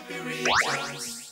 happy returns.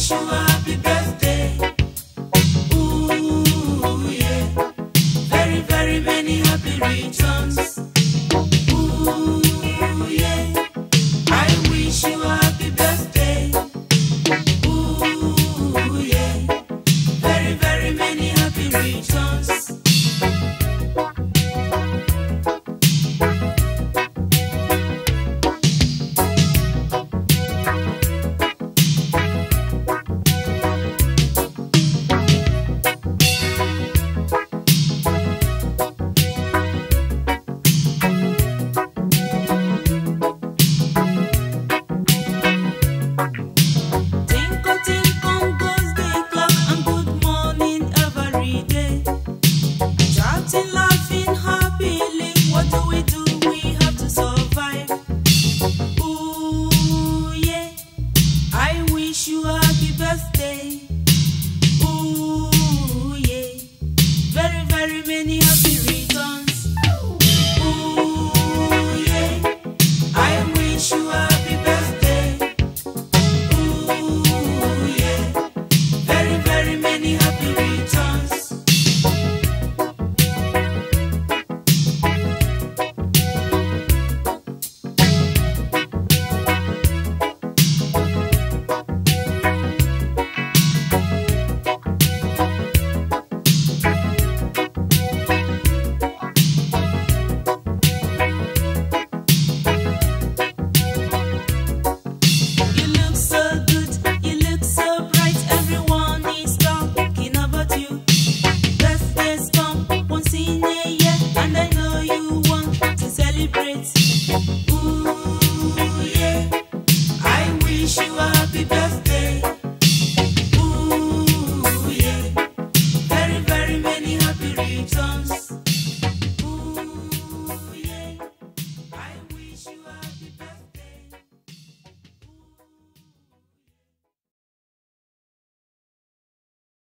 I wish